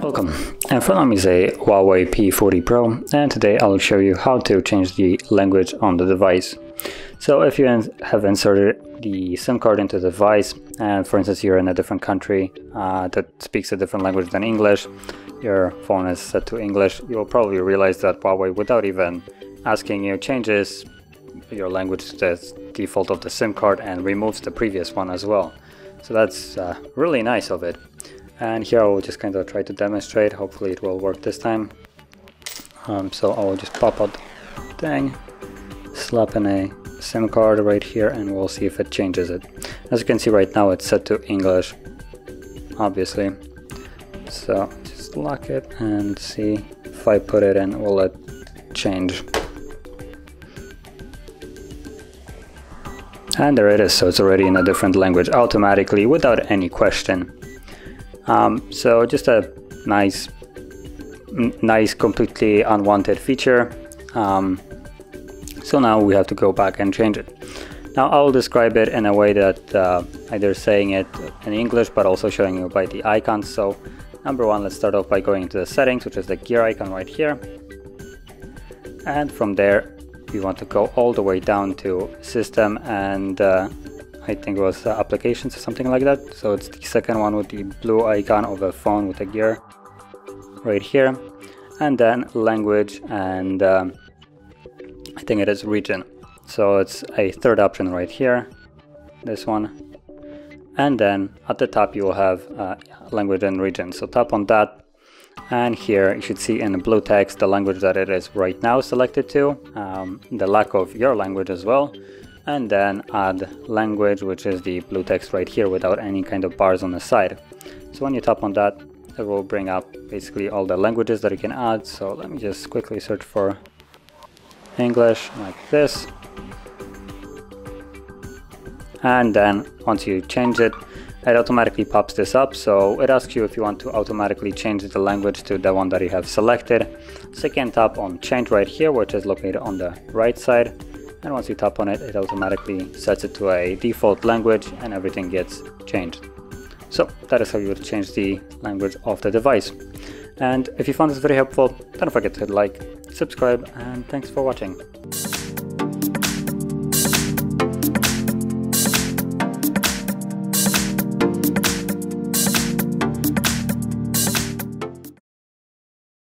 Welcome. In front of me is a Huawei P40 Pro and today I'll show you how to change the language on the device. So if you have inserted the SIM card into the device and for instance you're in a different country uh, that speaks a different language than English, your phone is set to English, you'll probably realize that Huawei without even asking you changes your language to default of the SIM card and removes the previous one as well. So that's uh, really nice of it. And here I will just kind of try to demonstrate. Hopefully it will work this time. Um, so I will just pop out the thing slap in a SIM card right here and we'll see if it changes it. As you can see right now it's set to English obviously. So just lock it and see if I put it in will it change and there it is so it's already in a different language automatically without any question um, so just a nice, nice, completely unwanted feature. Um, so now we have to go back and change it. Now I'll describe it in a way that uh, either saying it in English but also showing you by the icons. So number one, let's start off by going into the settings, which is the gear icon right here. And from there, we want to go all the way down to system and uh, I think it was uh, applications or something like that. So it's the second one with the blue icon of a phone with a gear right here. And then language and um, I think it is region. So it's a third option right here, this one. And then at the top you will have uh, language and region. So tap on that and here you should see in the blue text the language that it is right now selected to, um, the lack of your language as well and then add language which is the blue text right here without any kind of bars on the side. So when you tap on that it will bring up basically all the languages that you can add. So let me just quickly search for English like this. And then once you change it it automatically pops this up so it asks you if you want to automatically change the language to the one that you have selected. So you can tap on change right here which is located on the right side. And once you tap on it it automatically sets it to a default language and everything gets changed. So that is how you would change the language of the device. And if you found this very helpful don't forget to hit like subscribe and thanks for watching